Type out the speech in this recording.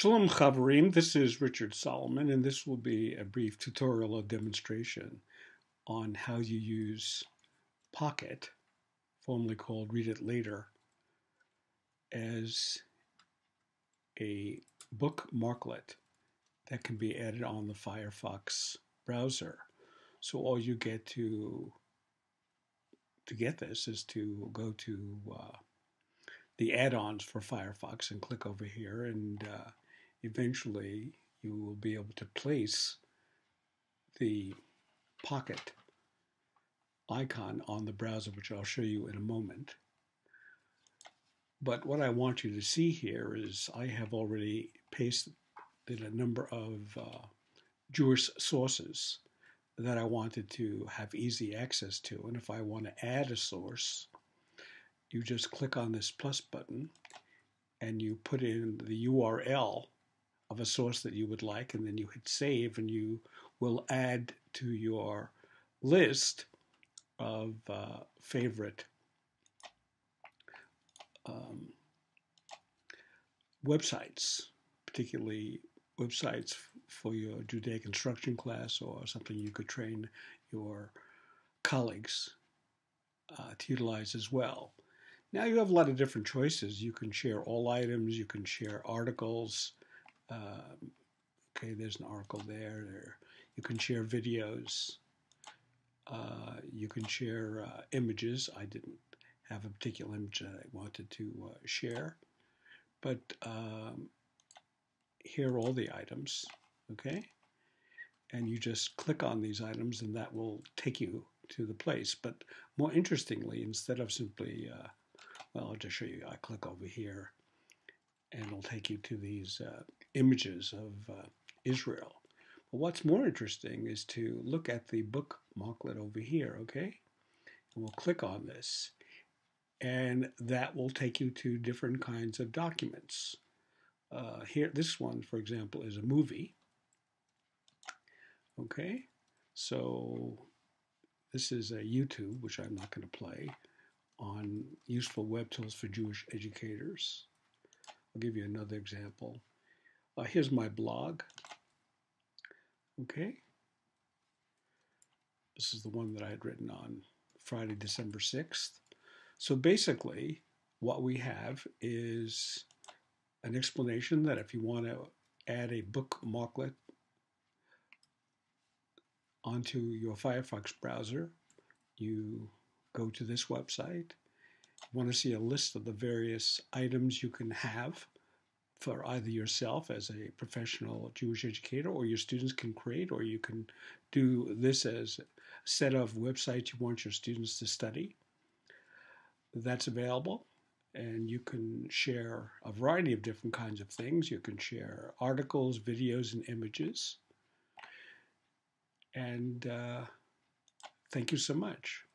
Shalom Chavarim, this is Richard Solomon, and this will be a brief tutorial or demonstration on how you use Pocket, formerly called Read It Later, as a bookmarklet that can be added on the Firefox browser. So all you get to to get this is to go to uh, the add-ons for Firefox and click over here and uh, eventually you will be able to place the pocket icon on the browser which I'll show you in a moment. But what I want you to see here is I have already pasted a number of uh, Jewish sources that I wanted to have easy access to. And if I want to add a source, you just click on this plus button and you put in the URL of a source that you would like, and then you hit save, and you will add to your list of uh, favorite um, websites, particularly websites for your Judaic instruction class or something you could train your colleagues uh, to utilize as well. Now you have a lot of different choices. You can share all items, you can share articles. Um, okay, there's an article there. There, you can share videos. Uh, you can share uh, images. I didn't have a particular image that I wanted to uh, share, but um, here are all the items. Okay, and you just click on these items, and that will take you to the place. But more interestingly, instead of simply uh, well, I'll just show you. I click over here and it'll take you to these uh, images of uh, Israel. But what's more interesting is to look at the book marklet over here, okay? And we'll click on this. And that will take you to different kinds of documents. Uh, here, this one, for example, is a movie. Okay, so this is a YouTube, which I'm not going to play on useful web tools for Jewish educators. I'll give you another example. Uh, here's my blog. Okay. This is the one that I had written on Friday, December 6th. So basically, what we have is an explanation that if you want to add a bookmarklet onto your Firefox browser, you go to this website. You want to see a list of the various items you can have for either yourself as a professional Jewish educator or your students can create, or you can do this as a set of websites you want your students to study. That's available. And you can share a variety of different kinds of things. You can share articles, videos, and images. And uh, thank you so much.